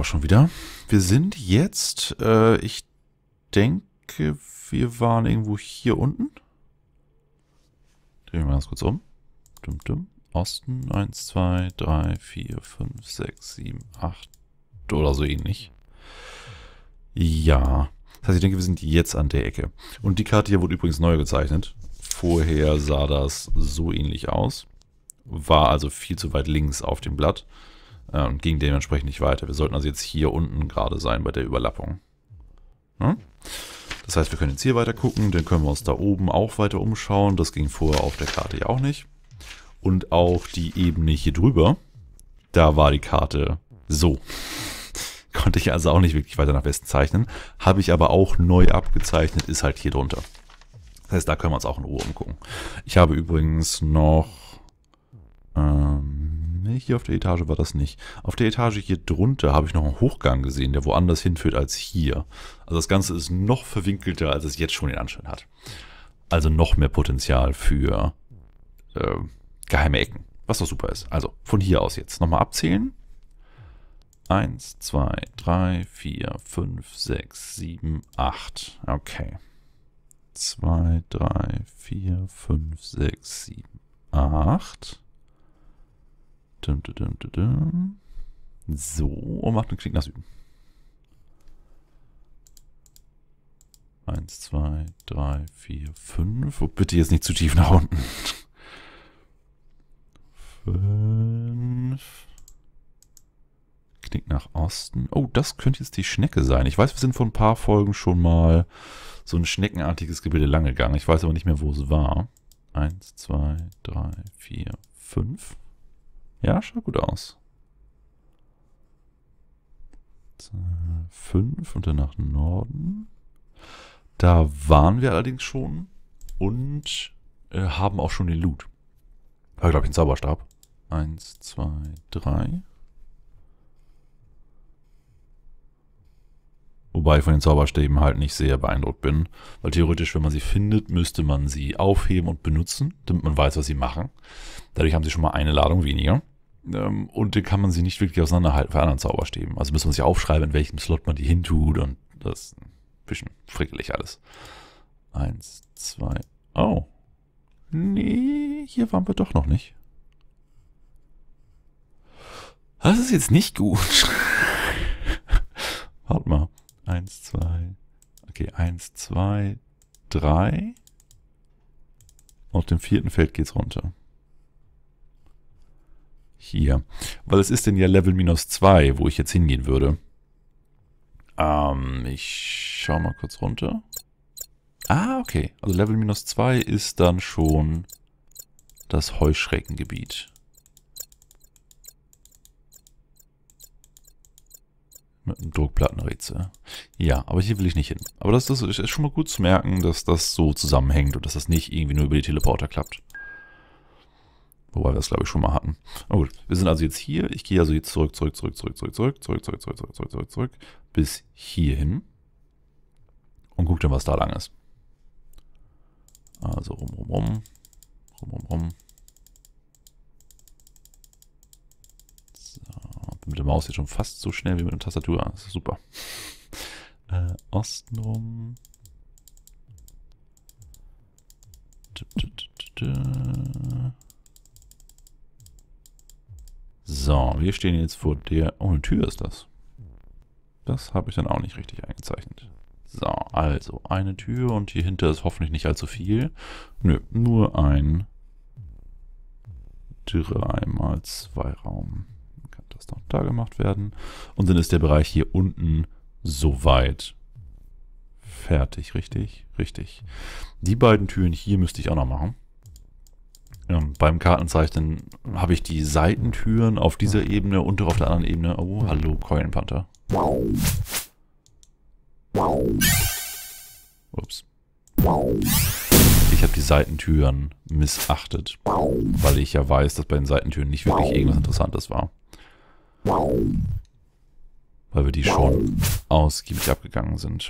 auch schon wieder. Wir sind jetzt, äh, ich denke, wir waren irgendwo hier unten. Drehen wir ganz kurz um. Dum, dum. Osten 1, 2, 3, 4, 5, 6, 7, 8 oder so ähnlich. Ja. Das heißt, ich denke, wir sind jetzt an der Ecke. Und die Karte hier wurde übrigens neu gezeichnet. Vorher sah das so ähnlich aus. War also viel zu weit links auf dem Blatt äh, und ging dementsprechend nicht weiter. Wir sollten also jetzt hier unten gerade sein bei der Überlappung. Hm? Das heißt, wir können jetzt hier weiter gucken, dann können wir uns da oben auch weiter umschauen. Das ging vorher auf der Karte ja auch nicht. Und auch die Ebene hier drüber, da war die Karte so. Konnte ich also auch nicht wirklich weiter nach Westen zeichnen. Habe ich aber auch neu abgezeichnet, ist halt hier drunter. Das heißt, da können wir uns auch in Ruhe umgucken. Ich habe übrigens noch... Ähm, nee, hier auf der Etage war das nicht. Auf der Etage hier drunter habe ich noch einen Hochgang gesehen, der woanders hinführt als hier. Also das Ganze ist noch verwinkelter, als es jetzt schon den Anschein hat. Also noch mehr Potenzial für äh, geheime Ecken. Was doch super ist. Also von hier aus jetzt nochmal abzählen. 1, 2, 3, 4, 5, 6, 7, 8. Okay. 2, 3, 4, 5, 6, 7, 8. Dum, dum, dum, dum, dum. So, und macht einen Klick nach Süden. 1, 2, 3, 4, 5. Oh, bitte jetzt nicht zu tief nach unten. 5. Knick nach Osten. Oh, das könnte jetzt die Schnecke sein. Ich weiß, wir sind vor ein paar Folgen schon mal so ein schneckenartiges Gebilde lang gegangen. Ich weiß aber nicht mehr, wo es war. Eins, zwei, drei, vier, fünf. Ja, schaut gut aus. Fünf und dann nach Norden. Da waren wir allerdings schon und äh, haben auch schon den Loot. War, glaube ich, ein Zauberstab. Eins, zwei, drei. Wobei ich von den Zauberstäben halt nicht sehr beeindruckt bin. Weil theoretisch, wenn man sie findet, müsste man sie aufheben und benutzen, damit man weiß, was sie machen. Dadurch haben sie schon mal eine Ladung weniger. Ähm, und dann kann man sie nicht wirklich auseinanderhalten für anderen Zauberstäben. Also müssen wir sich aufschreiben, in welchem Slot man die hintut. Und das ist ein bisschen frickelig alles. Eins, zwei. Oh. Nee, hier waren wir doch noch nicht. Das ist jetzt nicht gut. Warte mal. Eins, zwei. Okay, eins, zwei, drei. Auf dem vierten Feld geht's runter. Hier. Weil es ist denn ja Level minus zwei, wo ich jetzt hingehen würde. Ähm, ich schau mal kurz runter. Ah, okay. Also Level minus zwei ist dann schon das Heuschreckengebiet. Mit einem Druckplattenrätsel. Ja, aber hier will ich nicht hin. Aber das, das ist schon mal gut zu merken, dass das so zusammenhängt und dass das nicht irgendwie nur über die Teleporter klappt. Wobei wir das, glaube ich, schon mal hatten. Na gut, wir sind also jetzt hier. Ich gehe also jetzt zurück, zurück, zurück, zurück, zurück, zurück, zurück, zurück, zurück, zurück, zurück, zurück, zurück, bis hierhin. Und guck dann, was da lang ist. Also rum, rum, rum. Rum, rum, rum. mit der Maus jetzt schon fast so schnell wie mit der Tastatur. Das ist super. Äh, Osten rum. So, wir stehen jetzt vor der... Oh, eine Tür ist das. Das habe ich dann auch nicht richtig eingezeichnet. So, also eine Tür und hier hinter ist hoffentlich nicht allzu viel. Nö, nur ein 3x2 Raum das noch da gemacht werden. Und dann ist der Bereich hier unten soweit fertig, richtig? Richtig. Die beiden Türen hier müsste ich auch noch machen. Ähm, beim Kartenzeichnen habe ich die Seitentüren auf dieser Ebene und auf der anderen Ebene. Oh, hallo, Keulenpanther. Ups. Ich habe die Seitentüren missachtet, weil ich ja weiß, dass bei den Seitentüren nicht wirklich irgendwas Interessantes war. Weil wir die schon ausgiebig abgegangen sind.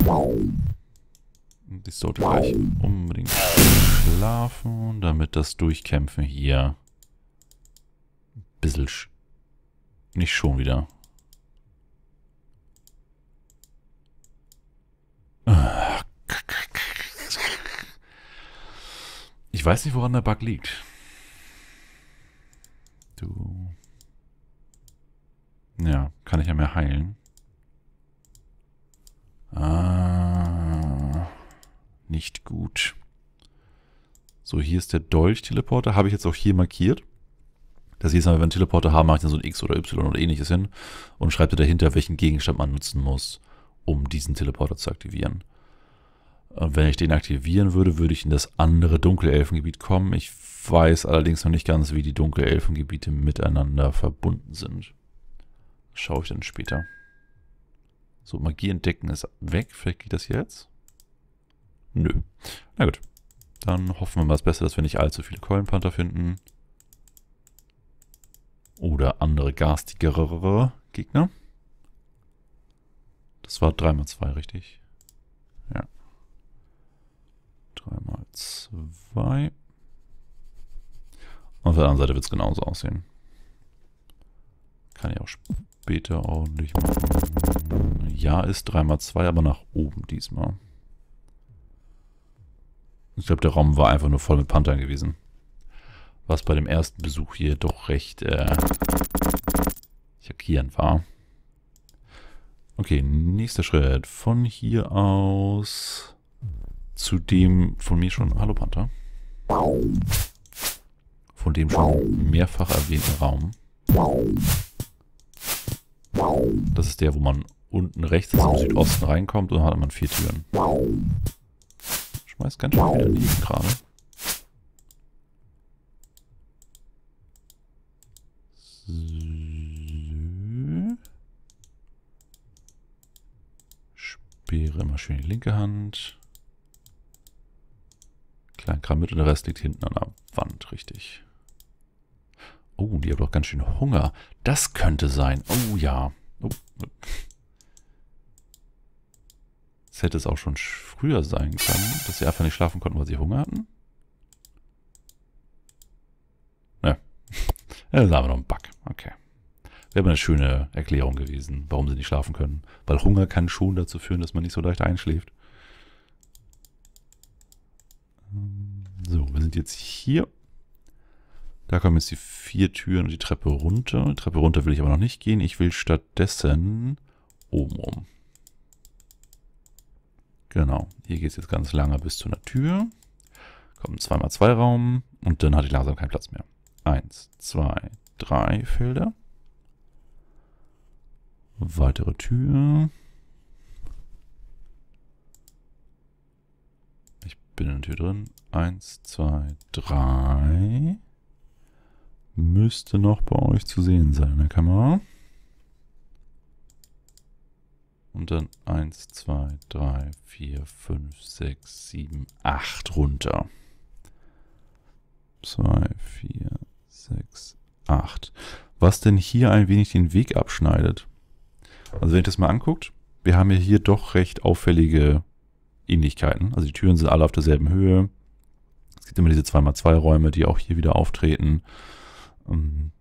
Die sollte gleich unbedingt schlafen, damit das Durchkämpfen hier ein bisschen nicht schon wieder. Ich weiß nicht, woran der Bug liegt. Du. Ja, kann ich ja mehr heilen. Ah. Nicht gut. So, hier ist der Dolch-Teleporter. Habe ich jetzt auch hier markiert. Das jedes Mal, wenn wir einen Teleporter haben, mache ich dann so ein X oder Y oder ähnliches hin und schreibe dahinter, welchen Gegenstand man nutzen muss, um diesen Teleporter zu aktivieren. Und wenn ich den aktivieren würde, würde ich in das andere Dunkelelfengebiet kommen. Ich weiß allerdings noch nicht ganz, wie die Dunkelelfengebiete miteinander verbunden sind. Schaue ich dann später. So, Magie entdecken ist weg. Vielleicht geht das jetzt? Nö. Na gut. Dann hoffen wir mal das Beste, dass wir nicht allzu viele Keulenpanther finden. Oder andere garstigere Gegner. Das war 3x2, richtig? Ja. 3x2. Auf der anderen Seite wird es genauso aussehen. Kann ich auch später ordentlich machen. Ja, ist 3x2, aber nach oben diesmal. Ich glaube, der Raum war einfach nur voll mit Panthern gewesen. Was bei dem ersten Besuch hier doch recht äh, schockierend war. Okay, nächster Schritt. Von hier aus zu dem von mir schon... Hallo Panther. Von dem schon mehrfach erwähnten Raum. Das ist der, wo man unten rechts im Südosten reinkommt und dann hat man vier Türen. Schmeißt ganz schön wieder liegen gerade. Speere immer schön die linke Hand. Kleinkram mit und der Rest liegt hinten an der Wand, richtig. Oh, die hat doch ganz schön Hunger. Das könnte sein. Oh ja. Oh. Das hätte es auch schon früher sein können, dass sie einfach nicht schlafen konnten, weil sie Hunger hatten. Ne. Ja, das ist aber noch ein Bug. Okay. Wäre aber eine schöne Erklärung gewesen, warum sie nicht schlafen können. Weil Hunger kann schon dazu führen, dass man nicht so leicht einschläft. So, wir sind jetzt hier. Da kommen jetzt die vier Türen und die Treppe runter. Die Treppe runter will ich aber noch nicht gehen. Ich will stattdessen oben rum. Genau, hier geht es jetzt ganz lange bis zu einer Tür. Kommt ein 2x2 Raum und dann hatte ich langsam keinen Platz mehr. Eins, zwei, drei Felder. Weitere Tür. Ich bin in der Tür drin. Eins, zwei, drei. Müsste noch bei euch zu sehen sein in der Kamera. Und dann 1, 2, 3, 4, 5, 6, 7, 8 runter. 2, 4, 6, 8. Was denn hier ein wenig den Weg abschneidet. Also wenn ihr das mal anguckt, wir haben ja hier doch recht auffällige Ähnlichkeiten. Also die Türen sind alle auf derselben Höhe. Es gibt immer diese 2x2 Räume, die auch hier wieder auftreten. Ähm,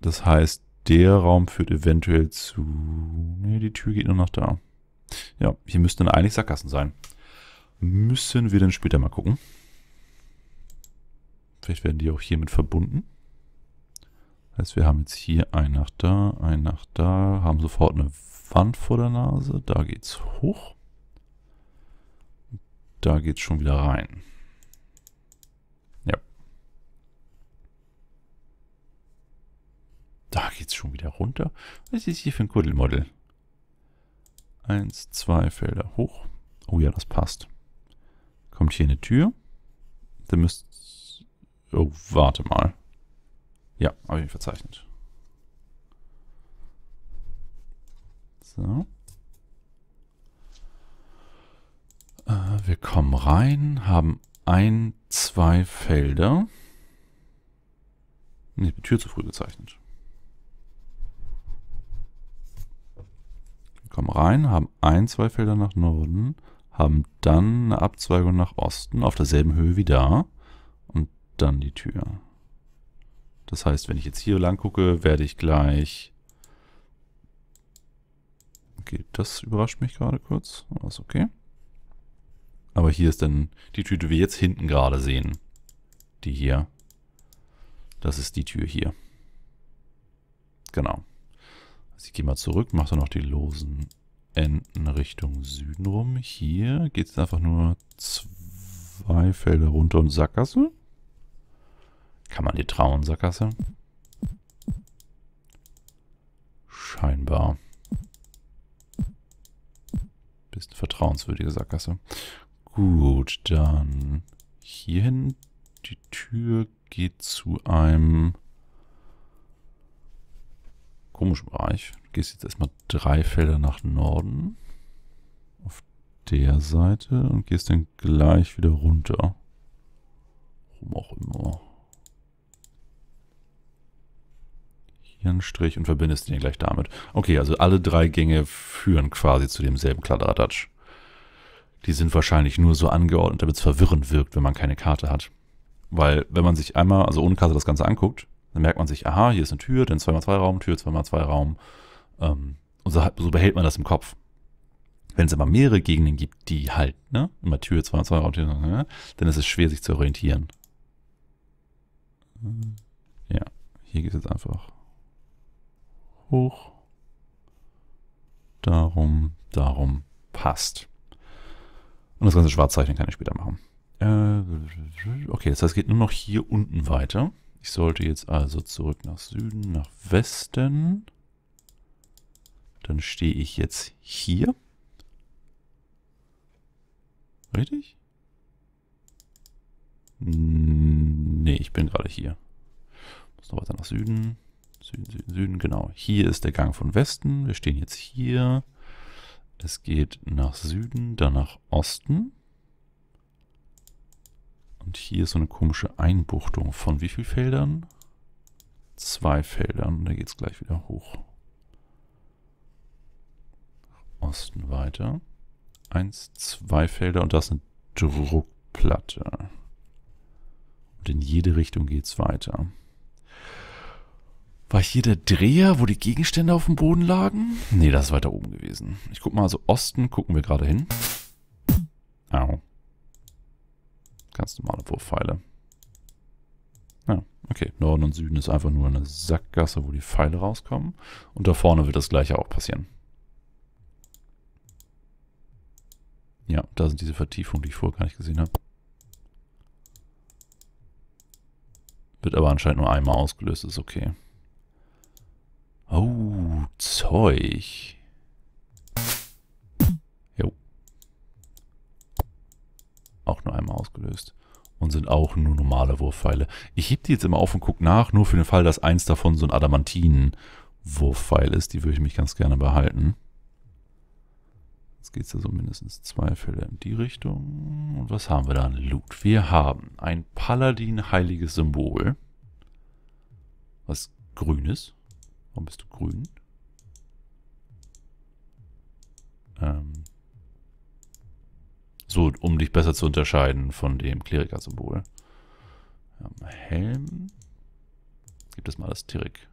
das heißt, der Raum führt eventuell zu... Ne, die Tür geht nur noch da. Ja, hier müssten dann eigentlich Sackgassen sein. Müssen wir dann später mal gucken. Vielleicht werden die auch hiermit verbunden. Heißt, wir haben jetzt hier ein nach da, ein nach da, haben sofort eine Wand vor der Nase. Da geht's hoch. Da geht's schon wieder rein. Ja. Da geht's schon wieder runter. Was ist hier für ein Kuddelmodell? Eins, zwei Felder hoch. Oh ja, das passt. Kommt hier eine Tür. Da müsst... Oh, warte mal. Ja, habe ich verzeichnet. So. Äh, wir kommen rein, haben ein, zwei Felder. Ne, die Tür zu früh gezeichnet. Kommen rein, haben ein, zwei Felder nach Norden, haben dann eine Abzweigung nach Osten auf derselben Höhe wie da und dann die Tür. Das heißt, wenn ich jetzt hier lang gucke, werde ich gleich... Okay, das überrascht mich gerade kurz. Aber ist okay. Aber hier ist dann die Tür, die wir jetzt hinten gerade sehen. Die hier. Das ist die Tür hier. Genau. Ich gehe mal zurück, mache dann noch die losen Enden Richtung Süden rum. Hier geht es einfach nur zwei Felder runter und Sackgasse. Kann man dir trauen, Sackgasse? Scheinbar. Bist eine vertrauenswürdige Sackgasse. Gut, dann hierhin. Die Tür geht zu einem komischen Bereich. Du gehst jetzt erstmal drei Felder nach Norden. Auf der Seite und gehst dann gleich wieder runter. Warum auch immer. Hier einen Strich und verbindest den gleich damit. Okay, also alle drei Gänge führen quasi zu demselben Kladderadatsch. Die sind wahrscheinlich nur so angeordnet, damit es verwirrend wirkt, wenn man keine Karte hat. Weil, wenn man sich einmal, also ohne Karte das Ganze anguckt, dann merkt man sich, aha, hier ist eine Tür, dann 2x2 Raum, Tür, 2x2 Raum. Ähm, und so, so, behält man das im Kopf. Wenn es aber mehrere Gegenden gibt, die halt, ne, immer Tür, 2x2 Raum, Tür, ne, dann ist es schwer, sich zu orientieren. Ja, hier geht es jetzt einfach hoch. Darum, darum, passt. Und das ganze Schwarzzeichen kann ich später machen. Äh, okay, das heißt, es geht nur noch hier unten weiter. Ich sollte jetzt also zurück nach Süden, nach Westen. Dann stehe ich jetzt hier. Richtig? Nee, ich bin gerade hier. Muss noch weiter nach Süden. Süden, Süden, Süden, genau. Hier ist der Gang von Westen. Wir stehen jetzt hier. Es geht nach Süden, dann nach Osten. Und hier ist so eine komische Einbuchtung von wie vielen Feldern? Zwei Feldern. Da geht es gleich wieder hoch. Osten weiter. Eins, zwei Felder und das ist eine Druckplatte. Und in jede Richtung geht es weiter. War hier der Dreher, wo die Gegenstände auf dem Boden lagen? Nee, das ist weiter oben gewesen. Ich guck mal, also Osten gucken wir gerade hin. Au. Ganz normale Wurfpfeile. Ja, okay. Norden und Süden ist einfach nur eine Sackgasse, wo die Pfeile rauskommen. Und da vorne wird das gleiche auch passieren. Ja, da sind diese Vertiefungen, die ich vorher gar nicht gesehen habe. Wird aber anscheinend nur einmal ausgelöst, ist okay. Oh, Zeug. Auch nur einmal ausgelöst. Und sind auch nur normale Wurfpfeile. Ich heb die jetzt immer auf und gucke nach, nur für den Fall, dass eins davon so ein Adamantinen-Wurfpfeil ist. Die würde ich mich ganz gerne behalten. Jetzt geht es ja so mindestens zwei Fälle in die Richtung. Und was haben wir da an Loot? Wir haben ein Paladin-heiliges Symbol. Was grünes. Warum bist du grün? Ähm, so, um dich besser zu unterscheiden von dem Kleriker-Symbol. Helm. Gibt es mal das Tirik.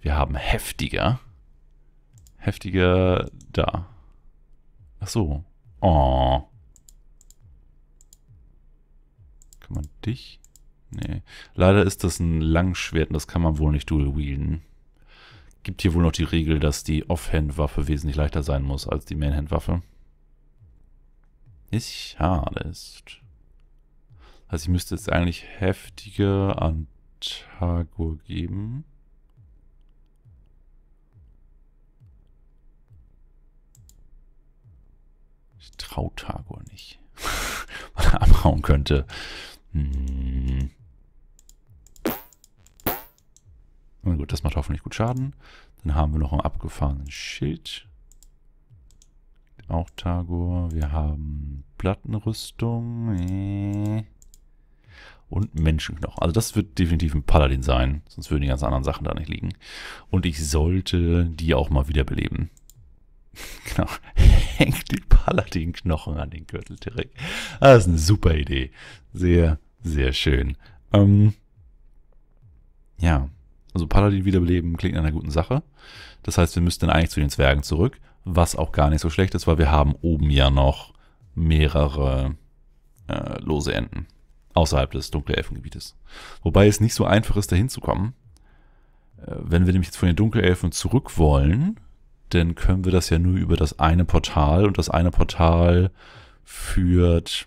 Wir haben Heftiger. Heftiger da. Ach so. Oh. Kann man dich? Nee. Leider ist das ein Langschwert und das kann man wohl nicht dual wielden. Gibt hier wohl noch die Regel, dass die Offhand-Waffe wesentlich leichter sein muss als die Manhand-Waffe. Ist schade. Also ich müsste jetzt eigentlich heftiger an Tagor geben. Ich traue Tagor nicht. Er abhauen könnte. Hm. Na gut, das macht hoffentlich gut Schaden. Dann haben wir noch einen abgefahrenen Schild. Auch Tagor. Wir haben Plattenrüstung. Und Menschenknochen. Also das wird definitiv ein Paladin sein. Sonst würden die ganzen anderen Sachen da nicht liegen. Und ich sollte die auch mal wiederbeleben. genau. Hängt die Paladin-Knochen an den Gürtel direkt. Das ist eine super Idee. Sehr, sehr schön. Ähm, ja. Also Paladin wiederbeleben klingt nach einer guten Sache. Das heißt, wir müssten dann eigentlich zu den Zwergen zurück was auch gar nicht so schlecht ist, weil wir haben oben ja noch mehrere äh, lose Enden. außerhalb des Dunkelelfengebietes. Wobei es nicht so einfach ist, da hinzukommen. Äh, wenn wir nämlich jetzt von den Dunkelelfen zurück wollen, dann können wir das ja nur über das eine Portal und das eine Portal führt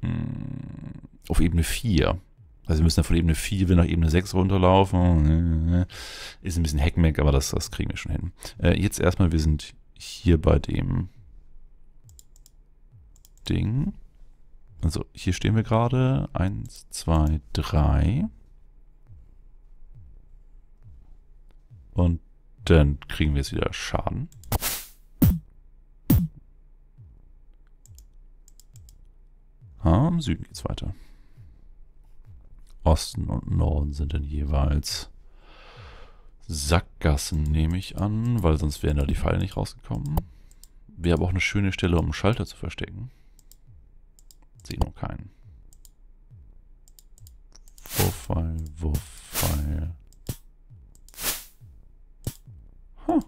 mh, hm, auf Ebene 4. Also wir müssen dann von Ebene 4 wieder nach Ebene 6 runterlaufen. Ist ein bisschen Hackmack, aber das, das kriegen wir schon hin. Äh, jetzt erstmal, wir sind hier bei dem Ding. Also hier stehen wir gerade. Eins, zwei, drei. Und dann kriegen wir jetzt wieder Schaden. Im Süden geht's weiter. Osten und Norden sind dann jeweils Sackgassen, nehme ich an, weil sonst wären da die Pfeile nicht rausgekommen. Wäre aber auch eine schöne Stelle, um einen Schalter zu verstecken. Sehe nur keinen. Wurfpfeil, Wurfpfeil. Huh.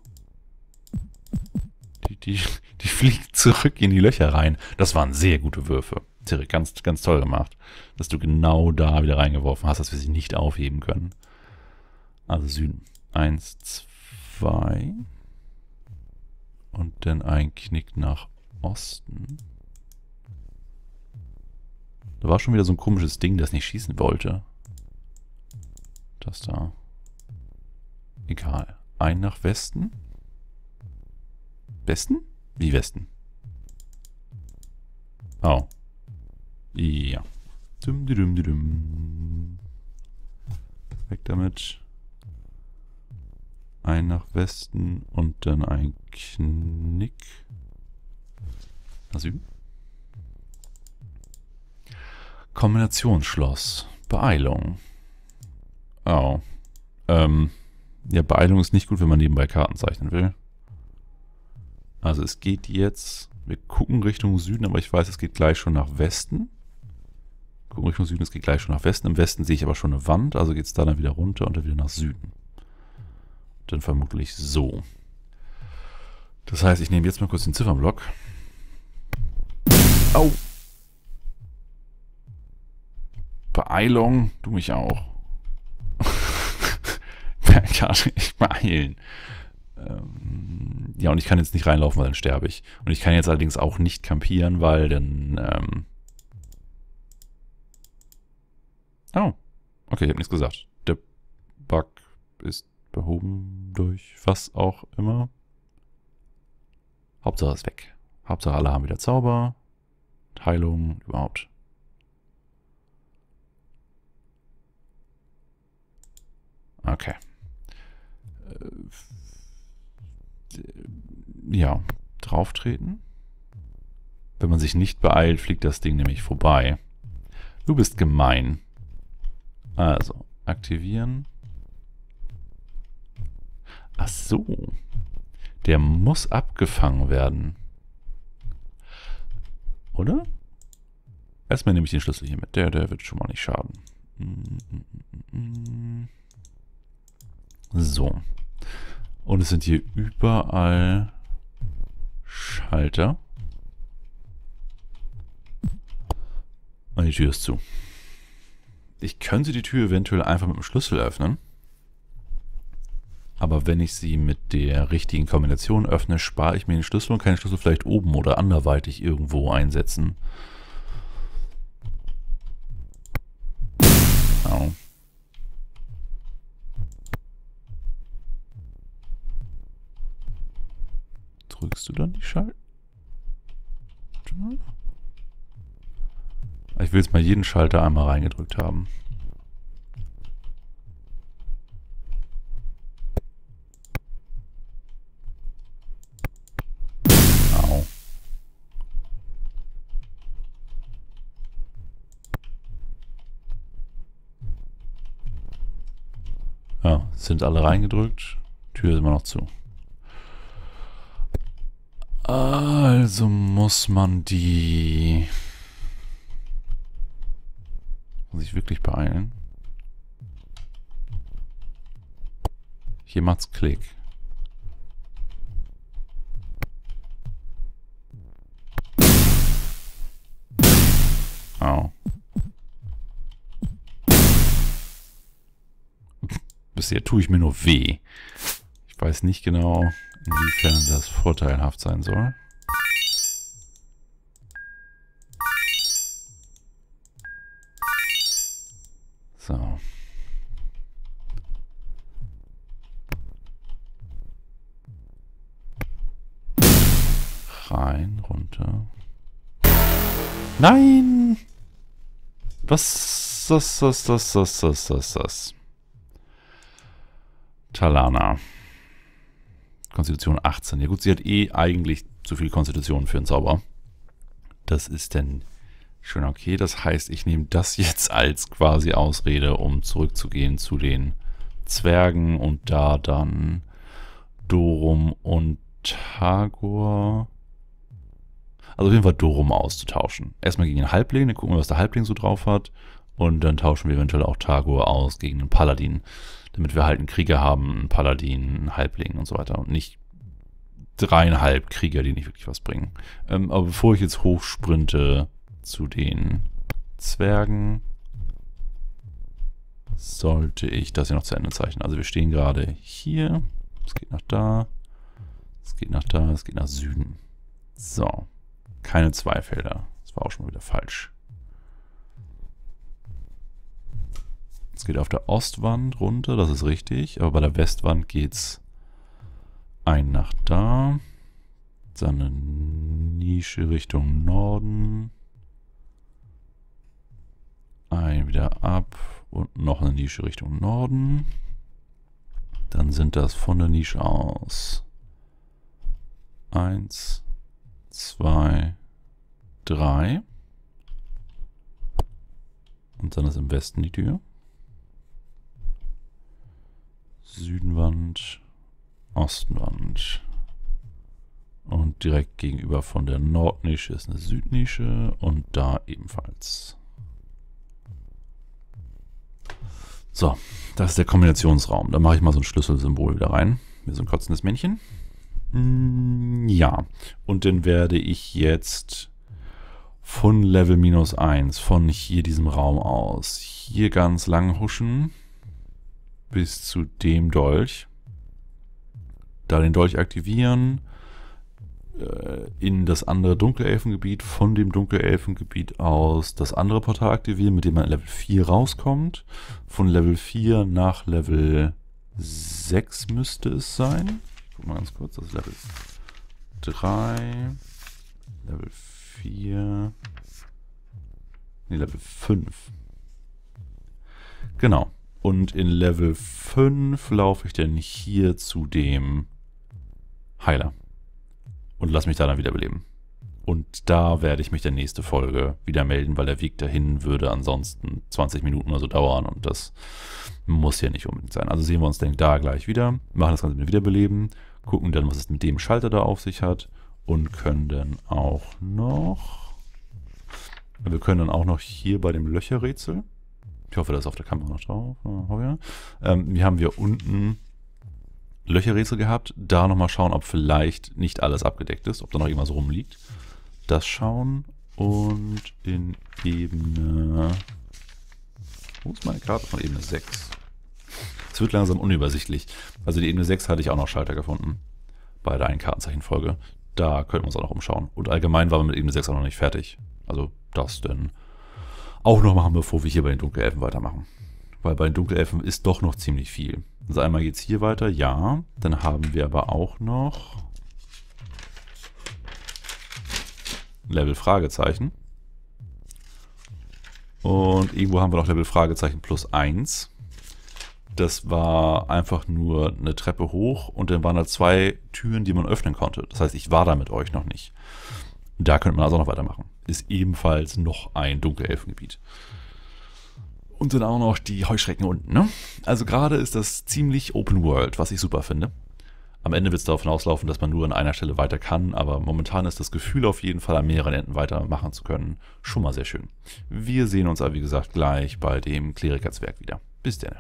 Die, die, die fliegt zurück in die Löcher rein. Das waren sehr gute Würfe. Ganz, ganz toll gemacht, dass du genau da wieder reingeworfen hast, dass wir sie nicht aufheben können. Also Süden. Eins, zwei. Und dann ein Knick nach Osten. Da war schon wieder so ein komisches Ding, das nicht schießen wollte. Das da. Egal. Ein nach Westen. Westen? Wie Westen? Oh. Ja. Dum, dum, dum, dum. Weg damit. Ein nach Westen und dann ein Knick. Nach Süden. Kombinationsschloss. Beeilung. Oh. Ähm. Ja, Beeilung ist nicht gut, wenn man nebenbei Karten zeichnen will. Also es geht jetzt, wir gucken Richtung Süden, aber ich weiß, es geht gleich schon nach Westen. Gucken Richtung Süden, es geht gleich schon nach Westen. Im Westen sehe ich aber schon eine Wand, also geht es da dann wieder runter und dann wieder nach Süden. Dann vermutlich so. Das heißt, ich nehme jetzt mal kurz den Ziffernblock. Au! Beeilung, du mich auch. ich beeilen. Ähm, ja, und ich kann jetzt nicht reinlaufen, weil dann sterbe ich. Und ich kann jetzt allerdings auch nicht campieren, weil dann... Ähm oh, okay, ich habe nichts gesagt. Der Bug ist behoben durch was auch immer. Hauptsache ist weg. Hauptsache alle haben wieder Zauber, Heilung, überhaupt. Okay. Äh, ja, drauf treten. Wenn man sich nicht beeilt, fliegt das Ding nämlich vorbei. Du bist gemein. Also, aktivieren. Ach so. Der muss abgefangen werden. Oder? Erstmal nehme ich den Schlüssel hier mit. Der, der wird schon mal nicht schaden. So. Und es sind hier überall Schalter. Und die Tür ist zu. Ich könnte die Tür eventuell einfach mit dem Schlüssel öffnen. Aber wenn ich sie mit der richtigen Kombination öffne, spare ich mir den Schlüssel und kann den Schlüssel vielleicht oben oder anderweitig irgendwo einsetzen. Au. Drückst du dann die Schalter? Ich will jetzt mal jeden Schalter einmal reingedrückt haben. Sind alle reingedrückt. Tür ist immer noch zu. Also muss man die... Muss ich wirklich beeilen? Hier macht's Klick. Bisher tue ich mir nur weh. Ich weiß nicht genau, inwiefern das vorteilhaft sein soll. So. Rein, runter. Nein! Was, was, was, was, was, was, was, was? Talana. Konstitution 18. Ja gut, sie hat eh eigentlich zu viel Konstitution für einen Zauber. Das ist denn schon okay. Das heißt, ich nehme das jetzt als quasi Ausrede, um zurückzugehen zu den Zwergen und da dann Dorum und Tagor. Also auf jeden Fall Dorum auszutauschen. Erstmal gegen den Halbling, dann gucken wir, was der Halbling so drauf hat. Und dann tauschen wir eventuell auch Tagor aus gegen den Paladin damit wir halt einen Krieger haben, einen Paladin, einen Halbling und so weiter und nicht dreieinhalb Krieger, die nicht wirklich was bringen. Ähm, aber bevor ich jetzt hochsprinte zu den Zwergen, sollte ich das hier noch zu Ende zeichnen. Also wir stehen gerade hier, es geht nach da, es geht nach da, es geht nach Süden. So, keine zwei Felder. Das war auch schon mal wieder falsch. Es geht auf der Ostwand runter, das ist richtig. Aber bei der Westwand geht es ein nach da. Dann eine Nische Richtung Norden. Ein wieder ab und noch eine Nische Richtung Norden. Dann sind das von der Nische aus eins, zwei, drei. Und dann ist im Westen die Tür. Südenwand, Ostenwand. Und direkt gegenüber von der Nordnische ist eine Südnische und da ebenfalls. So, das ist der Kombinationsraum. Da mache ich mal so ein Schlüsselsymbol wieder rein. Wie so ein kotzendes Männchen. Mm, ja, und dann werde ich jetzt von Level minus 1, von hier diesem Raum aus, hier ganz lang huschen bis zu dem Dolch. Da den Dolch aktivieren, äh, in das andere Dunkelelfengebiet, von dem Dunkelelfengebiet aus das andere Portal aktivieren, mit dem man Level 4 rauskommt. Von Level 4 nach Level 6 müsste es sein. Ich guck mal ganz kurz, das ist Level 3, Level 4, nee, Level 5. Genau. Und in Level 5 laufe ich dann hier zu dem Heiler. Und lass mich da dann wiederbeleben. Und da werde ich mich der nächste Folge wieder melden, weil der Weg dahin würde ansonsten 20 Minuten oder so dauern und das muss ja nicht unbedingt sein. Also sehen wir uns dann da gleich wieder, machen das Ganze mit Wiederbeleben, gucken dann, was es mit dem Schalter da auf sich hat und können dann auch noch, wir können dann auch noch hier bei dem Löcherrätsel, ich hoffe, das ist auf der Kamera noch drauf. Ähm, hier haben wir unten Löcherrätsel gehabt. Da nochmal schauen, ob vielleicht nicht alles abgedeckt ist, ob da noch irgendwas rumliegt. Das schauen und in Ebene... Wo ist meine Karte von Ebene 6? Es wird langsam unübersichtlich. Also die Ebene 6 hatte ich auch noch Schalter gefunden. Bei der einen Kartenzeichenfolge. Da könnten wir uns auch noch umschauen. Und allgemein waren wir mit Ebene 6 auch noch nicht fertig. Also das denn auch noch machen, bevor wir hier bei den Dunkelelfen weitermachen. Weil bei den Dunkelelfen ist doch noch ziemlich viel. Also einmal geht es hier weiter, ja. Dann haben wir aber auch noch Level Fragezeichen. Und irgendwo haben wir noch Level Fragezeichen plus 1. Das war einfach nur eine Treppe hoch und dann waren da zwei Türen, die man öffnen konnte. Das heißt, ich war da mit euch noch nicht. Da könnte man also noch weitermachen ist ebenfalls noch ein Dunkelelfengebiet. Und dann auch noch die Heuschrecken unten. Ne? Also gerade ist das ziemlich Open World, was ich super finde. Am Ende wird es darauf hinauslaufen, dass man nur an einer Stelle weiter kann, aber momentan ist das Gefühl auf jeden Fall an mehreren Enden weitermachen zu können schon mal sehr schön. Wir sehen uns aber wie gesagt gleich bei dem Klerikerzwerg wieder. Bis dann.